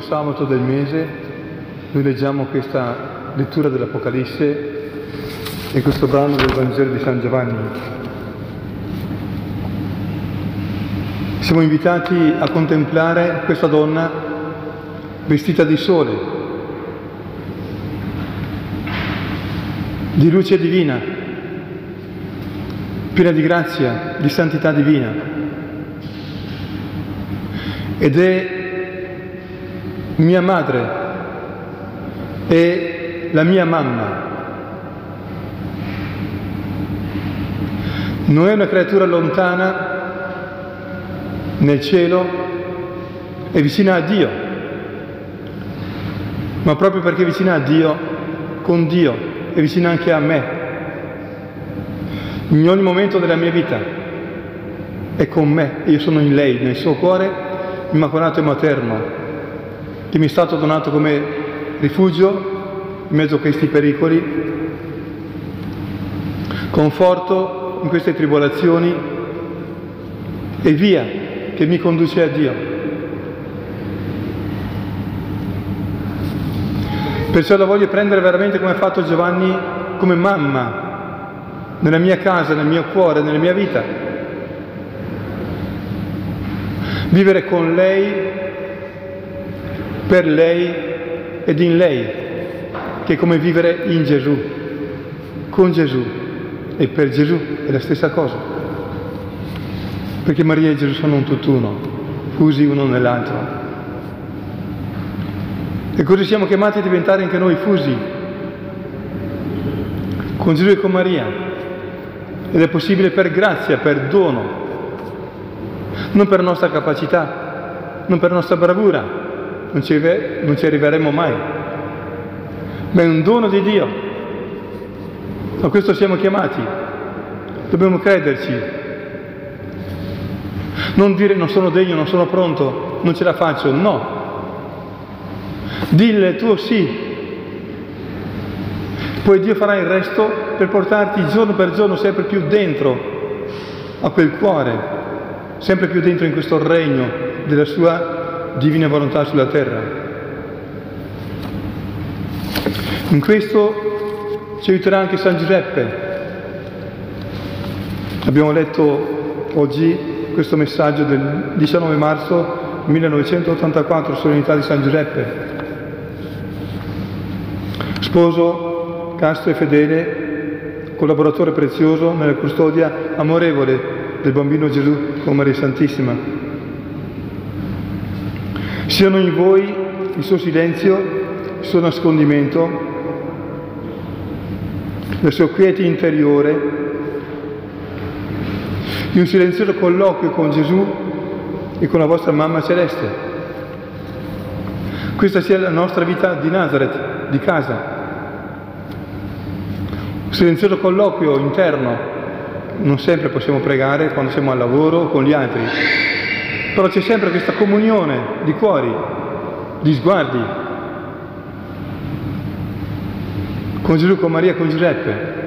sabato del mese noi leggiamo questa lettura dell'Apocalisse e questo brano del Vangelo di San Giovanni. Siamo invitati a contemplare questa donna vestita di sole, di luce divina, piena di grazia, di santità divina. Ed è mia madre e la mia mamma. Non è una creatura lontana nel cielo, è vicina a Dio, ma proprio perché è vicina a Dio, con Dio, è vicina anche a me, in ogni momento della mia vita, è con me, io sono in lei, nel suo cuore immacolato e materno, che mi è stato donato come rifugio in mezzo a questi pericoli, conforto in queste tribolazioni e via che mi conduce a Dio. Perciò la voglio prendere veramente come ha fatto Giovanni, come mamma, nella mia casa, nel mio cuore, nella mia vita. Vivere con lei per lei ed in lei, che è come vivere in Gesù, con Gesù e per Gesù è la stessa cosa. Perché Maria e Gesù sono un tutt'uno, fusi uno nell'altro. E così siamo chiamati a diventare anche noi fusi, con Gesù e con Maria. Ed è possibile per grazia, per dono, non per nostra capacità, non per nostra bravura, non ci, non ci arriveremo mai, ma è un dono di Dio. A questo siamo chiamati, dobbiamo crederci. Non dire non sono degno, non sono pronto, non ce la faccio, no. Dille tuo sì. Poi Dio farà il resto per portarti giorno per giorno sempre più dentro a quel cuore, sempre più dentro in questo regno della sua divina volontà sulla terra. In questo ci aiuterà anche San Giuseppe. Abbiamo letto oggi questo messaggio del 19 marzo 1984, solennità di San Giuseppe. Sposo casto e fedele, collaboratore prezioso nella custodia amorevole del bambino Gesù con Maria Santissima. Siano in voi il suo silenzio, il suo nascondimento, la sua quiete interiore, in un silenzioso colloquio con Gesù e con la vostra mamma celeste. Questa sia la nostra vita di Nazareth, di casa. Un silenzioso colloquio interno. Non sempre possiamo pregare quando siamo al lavoro o con gli altri, però c'è sempre questa comunione di cuori, di sguardi, con Gesù, con Maria, con Giuseppe,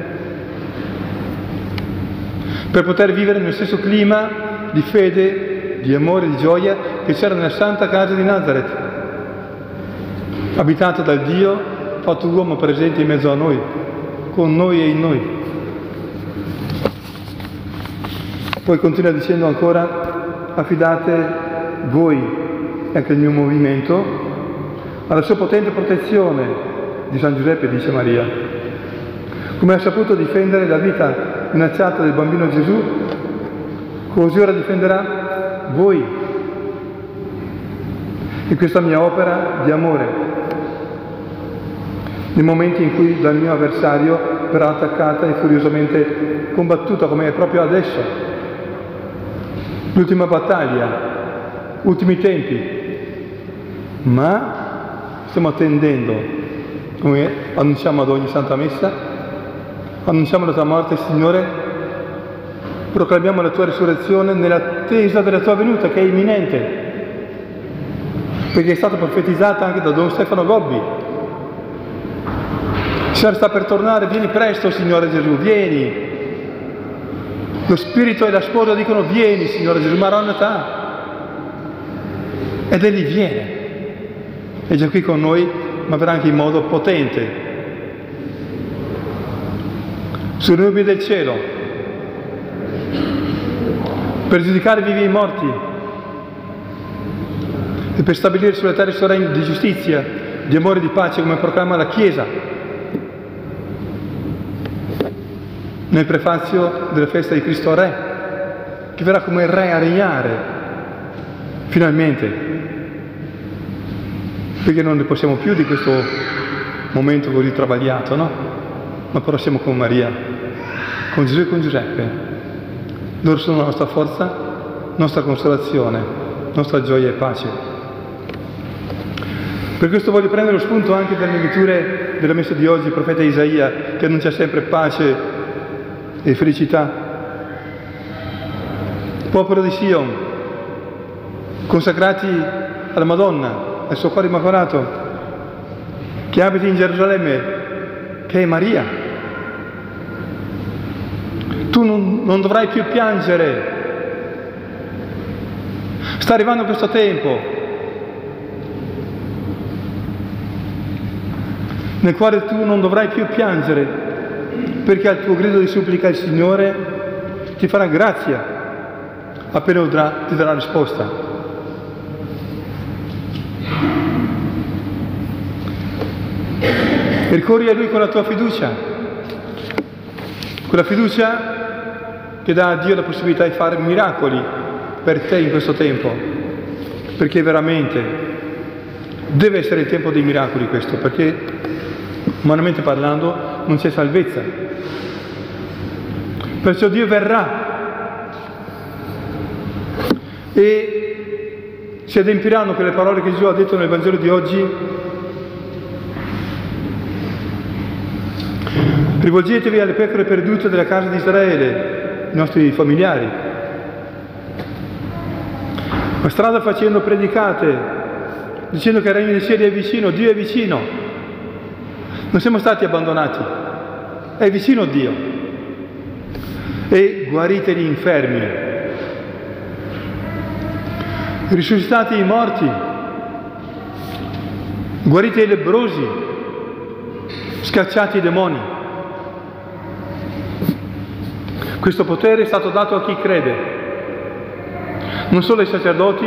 per poter vivere nel stesso clima di fede, di amore, di gioia che c'era nella santa casa di Nazareth, abitata dal Dio, fatto uomo presente in mezzo a noi, con noi e in noi. Poi continua dicendo ancora affidate voi e anche il mio movimento alla sua potente protezione di San Giuseppe, dice Maria. Come ha saputo difendere la vita minacciata del bambino Gesù, così ora difenderà voi in questa mia opera di amore, nei momenti in cui dal mio avversario verrà attaccata e furiosamente combattuta come è proprio adesso l'ultima battaglia, ultimi tempi, ma stiamo attendendo, come annunciamo ad ogni Santa Messa, annunciamo la tua morte, Signore, proclamiamo la tua risurrezione nell'attesa della tua venuta che è imminente, perché è stata profetizzata anche da Don Stefano Gobbi. Signore sta per tornare, vieni presto Signore Gesù, vieni, lo Spirito e la sposa dicono vieni Signore Gesù, Maranatha. Ed egli viene. È già qui con noi, ma verrà anche in modo potente. Sulle nubi del cielo, per giudicare i vivi e i morti e per stabilire sulla terra il suo regno di giustizia, di amore e di pace come proclama la Chiesa nel prefazio della festa di Cristo Re, che verrà come Re a regnare, finalmente, perché non ne possiamo più di questo momento così travagliato, no? Ma però siamo con Maria, con Gesù e con Giuseppe. Loro sono la nostra forza, nostra consolazione, nostra gioia e pace. Per questo voglio prendere lo spunto anche dalle letture della messa di oggi, il profeta Isaia, che annuncia sempre pace e felicità. Popolo di Sion, consacrati alla Madonna, al suo cuore immacolato, che abiti in Gerusalemme, che è Maria. Tu non, non dovrai più piangere. Sta arrivando questo tempo nel quale tu non dovrai più piangere, perché al tuo grido di supplica il Signore ti farà grazia, appena udrà ti darà risposta. Ricorri a Lui con la tua fiducia, quella fiducia che dà a Dio la possibilità di fare miracoli per te in questo tempo, perché veramente deve essere il tempo dei miracoli questo, perché umanamente parlando non c'è salvezza. Perciò Dio verrà e si adempiranno quelle parole che Gesù ha detto nel Vangelo di oggi. Rivolgetevi alle pecore perdute della casa di Israele, i nostri familiari. Ma strada facendo predicate, dicendo che il regno dei cieli è vicino, Dio è vicino. Non siamo stati abbandonati, è vicino Dio. E guarite gli infermi, risuscitati i morti, guarite i lebrosi, scacciati i demoni. Questo potere è stato dato a chi crede, non solo ai sacerdoti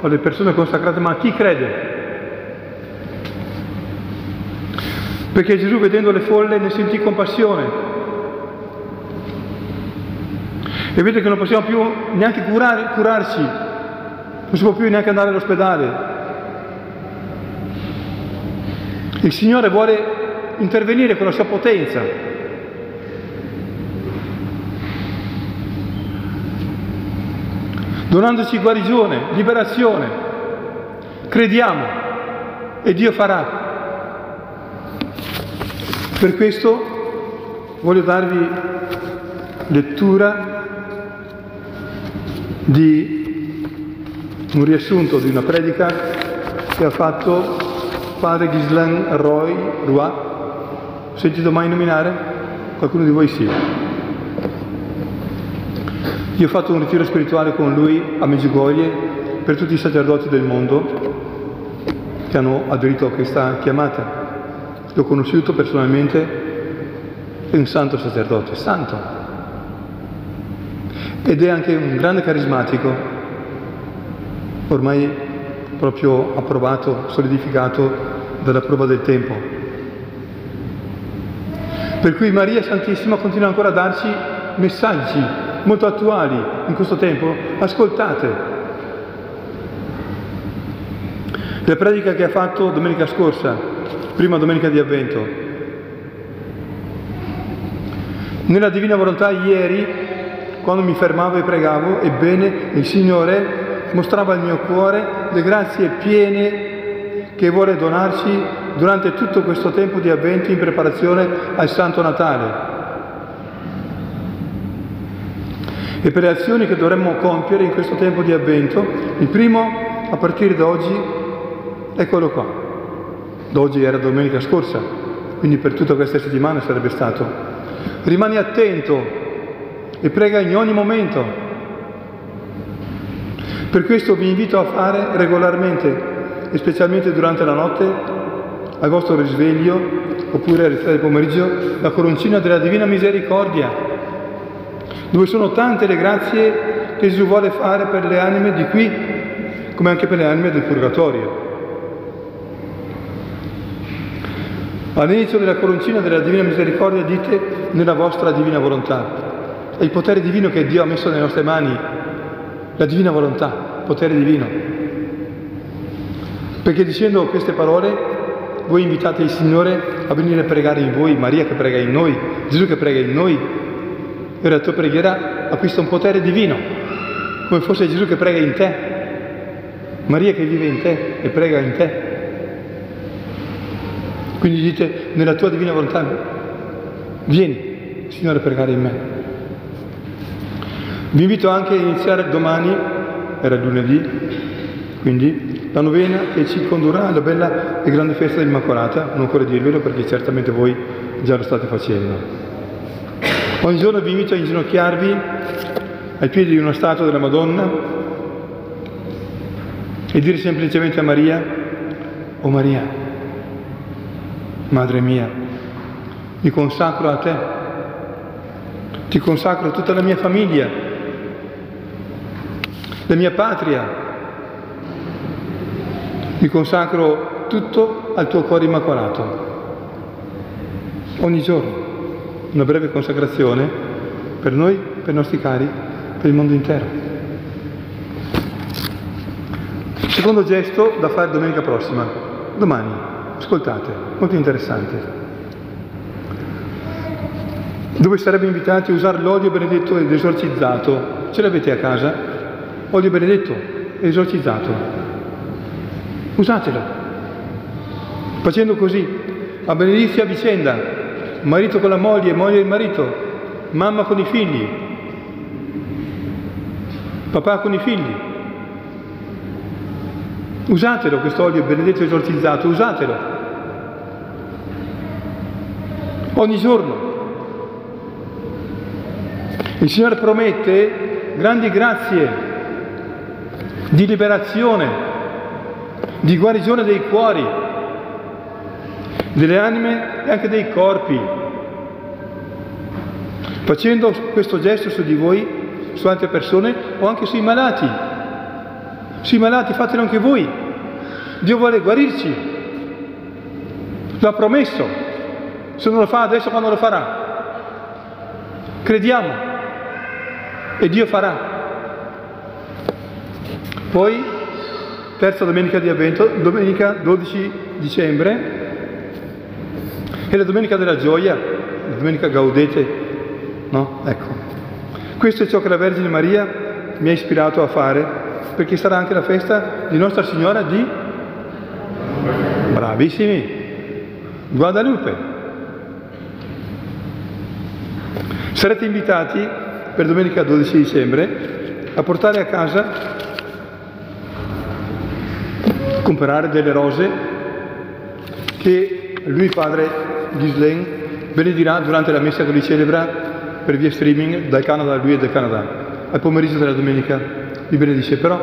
o alle persone consacrate, ma a chi crede. Perché Gesù vedendo le folle ne sentì compassione. E vede che non possiamo più neanche curare, curarci, non si può più neanche andare all'ospedale. Il Signore vuole intervenire con la sua potenza. Donandoci guarigione, liberazione. Crediamo e Dio farà. Per questo voglio darvi lettura di un riassunto di una predica che ha fatto padre Ghislain Roy Roy. Sentito mai nominare? Qualcuno di voi sì. Io ho fatto un ritiro spirituale con lui a Meggiugorie per tutti i sacerdoti del mondo che hanno aderito a questa chiamata. L'ho conosciuto personalmente, è un santo sacerdote, santo. Ed è anche un grande carismatico, ormai proprio approvato, solidificato dalla prova del tempo. Per cui Maria Santissima continua ancora a darci messaggi molto attuali in questo tempo. Ascoltate. La predica che ha fatto domenica scorsa prima domenica di avvento. Nella divina volontà ieri, quando mi fermavo e pregavo, ebbene il Signore mostrava al mio cuore le grazie piene che vuole donarci durante tutto questo tempo di avvento in preparazione al Santo Natale. E per le azioni che dovremmo compiere in questo tempo di avvento, il primo, a partire da oggi, eccolo qua. D'oggi era domenica scorsa, quindi per tutta questa settimana sarebbe stato. Rimani attento e prega in ogni momento. Per questo vi invito a fare regolarmente e specialmente durante la notte, al vostro risveglio, oppure tre del pomeriggio, la coroncina della Divina Misericordia, dove sono tante le grazie che Gesù vuole fare per le anime di qui, come anche per le anime del Purgatorio. All'inizio della coroncina della Divina Misericordia dite nella vostra divina volontà. È il potere divino che Dio ha messo nelle nostre mani, la divina volontà, potere divino. Perché dicendo queste parole voi invitate il Signore a venire a pregare in voi, Maria che prega in noi, Gesù che prega in noi. E la tua preghiera acquista un potere divino, come fosse Gesù che prega in te, Maria che vive in te e prega in te. Quindi dite, nella tua divina volontà, vieni, Signore, a pregare in me. Vi invito anche a iniziare domani, era lunedì, quindi la novena che ci condurrà alla bella e grande festa dell'Immacolata, non occorre dirvelo perché certamente voi già lo state facendo. Ogni giorno vi invito a inginocchiarvi ai piedi di una statua della Madonna e dire semplicemente a Maria, oh Maria, Madre mia, mi consacro a te, ti consacro tutta la mia famiglia, la mia patria, mi consacro tutto al tuo cuore immacolato. Ogni giorno, una breve consacrazione per noi, per i nostri cari, per il mondo intero. Secondo gesto da fare domenica prossima, domani. Ascoltate, molto interessante. Dove sarebbe invitati a usare l'olio benedetto ed esorcizzato? Ce l'avete a casa? Olio benedetto ed esorcizzato. Usatelo. Facendo così, a benedizio a vicenda, marito con la moglie, moglie e il marito, mamma con i figli, papà con i figli. Usatelo questo olio benedetto e esorcizzato, usatelo ogni giorno. Il Signore promette grandi grazie di liberazione, di guarigione dei cuori, delle anime e anche dei corpi. Facendo questo gesto su di voi, su altre persone o anche sui malati. Sui malati fatelo anche voi. Dio vuole guarirci. L'ha promesso. Se non lo fa adesso, quando lo farà? Crediamo e Dio farà. Poi, terza domenica di Avvento, domenica 12 dicembre, è la domenica della gioia, la domenica gaudete, no? Ecco. Questo è ciò che la Vergine Maria mi ha ispirato a fare, perché sarà anche la festa di Nostra Signora di Bravissimi, Guadalupe. Sarete invitati per domenica 12 dicembre a portare a casa, comprare delle rose che lui padre Ghislain benedirà durante la messa che lui celebra per via streaming dal Canada, lui e dal Canada. Al pomeriggio della domenica vi benedice, però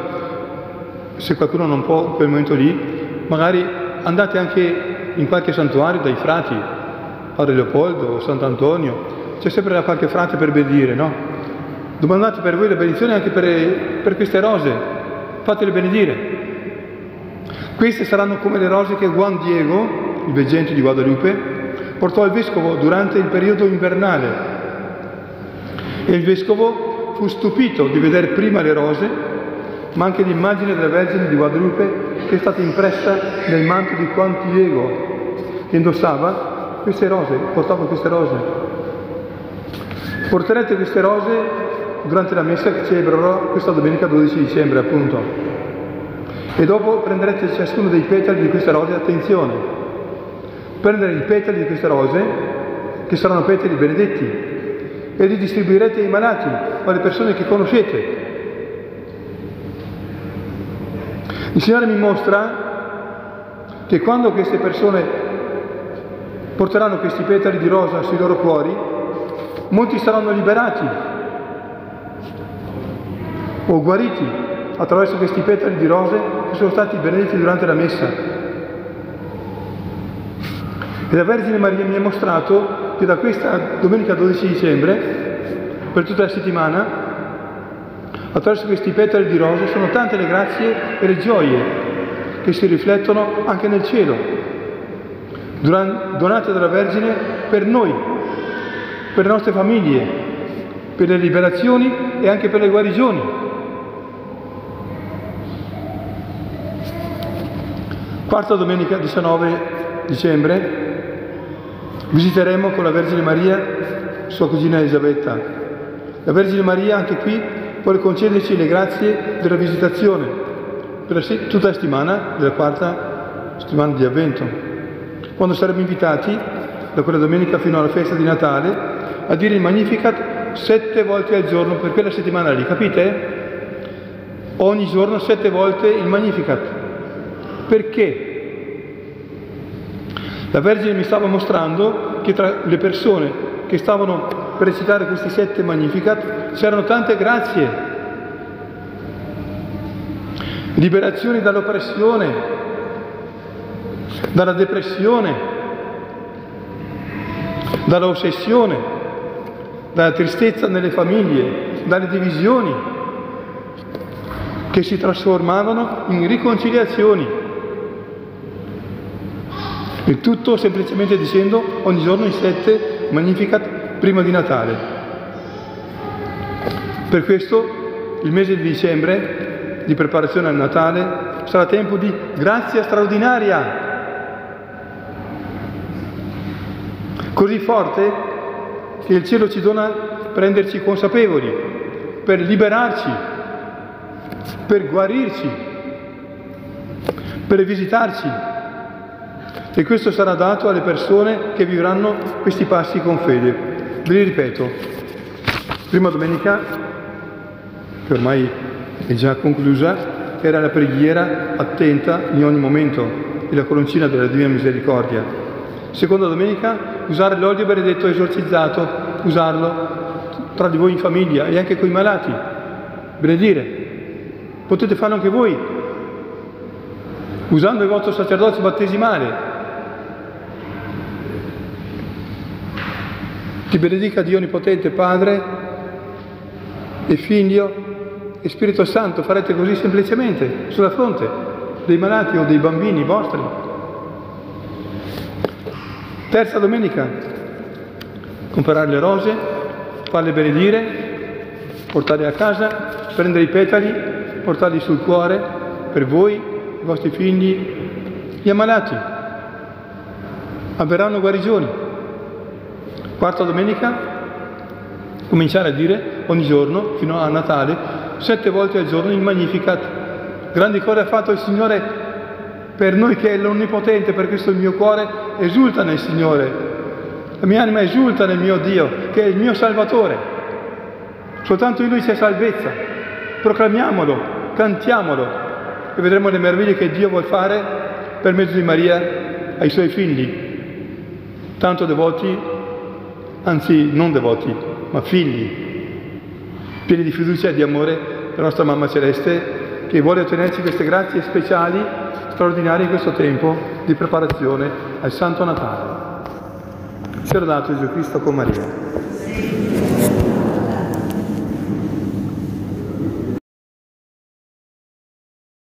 se qualcuno non può quel momento lì, magari andate anche in qualche santuario dai frati, Padre Leopoldo, Sant'Antonio, c'è sempre da qualche frate per benedire, no? Domandate per voi le benedizioni anche per, per queste rose, fatele benedire. Queste saranno come le rose che Juan Diego, il veggente di Guadalupe, portò al vescovo durante il periodo invernale. E il vescovo fu stupito di vedere prima le rose, ma anche l'immagine della Vergine di Guadalupe che è stata impressa nel manto di Juan Diego, che indossava queste rose, portava queste rose. Porterete queste rose durante la messa che celebrerò questa domenica 12 dicembre, appunto. E dopo prenderete ciascuno dei petali di queste rose, attenzione, prendere i petali di queste rose, che saranno petali benedetti, e li distribuirete ai malati o alle persone che conoscete. Il Signore mi mostra che quando queste persone porteranno questi petali di rosa sui loro cuori, molti saranno liberati o guariti attraverso questi petali di rose che sono stati benedetti durante la messa. E la Vergine Maria mi ha mostrato che da questa domenica 12 dicembre, per tutta la settimana, attraverso questi petali di rose, sono tante le grazie e le gioie che si riflettono anche nel cielo, donate dalla Vergine per noi, per le nostre famiglie, per le liberazioni e anche per le guarigioni. Quarta domenica 19 dicembre visiteremo con la Vergine Maria sua cugina Elisabetta. La Vergine Maria anche qui vuole concederci le grazie della visitazione per tutta la settimana della quarta settimana di Avvento, quando saremo invitati da quella domenica fino alla festa di Natale a dire il Magnificat sette volte al giorno per quella settimana lì, capite? Ogni giorno sette volte il Magnificat. Perché? La Vergine mi stava mostrando che tra le persone che stavano per recitare questi sette Magnificat c'erano tante grazie, liberazioni dall'oppressione, dalla depressione, dalla ossessione, dalla tristezza nelle famiglie, dalle divisioni che si trasformavano in riconciliazioni. Il tutto semplicemente dicendo ogni giorno in sette Magnificat prima di Natale. Per questo il mese di dicembre, di preparazione al Natale, sarà tempo di grazia straordinaria. Così forte che il cielo ci dona per renderci consapevoli, per liberarci, per guarirci, per visitarci e questo sarà dato alle persone che vivranno questi passi con fede. Ve li ripeto. Prima domenica, che ormai è già conclusa, era la preghiera attenta in ogni momento e la coroncina della Divina Misericordia. Seconda domenica, usare l'olio benedetto esorcizzato, usarlo tra di voi in famiglia e anche con i malati. Benedire. Potete farlo anche voi, usando il vostro sacerdozio battesimale, Ti benedica Dio Onnipotente, Padre e Figlio e Spirito Santo. Farete così semplicemente sulla fronte dei malati o dei bambini vostri. Terza domenica, comprare le rose, farle benedire, portarle a casa, prendere i petali, portarli sul cuore per voi, i vostri figli, gli ammalati. Avverranno guarigioni. Quarta domenica, cominciare a dire ogni giorno, fino a Natale, sette volte al giorno il Magnificat. Grandi cose ha fatto il Signore per noi che è l'Onnipotente, per questo il mio cuore esulta nel Signore. La mia anima esulta nel mio Dio, che è il mio Salvatore. Soltanto in Lui c'è salvezza. Proclamiamolo, cantiamolo e vedremo le meraviglie che Dio vuole fare per mezzo di Maria ai Suoi figli, tanto devoti anzi non devoti, ma figli, pieni di fiducia e di amore della nostra Mamma Celeste, che vuole ottenerci queste grazie speciali, straordinarie in questo tempo di preparazione al Santo Natale. Sia dato Gesù Cristo con Maria.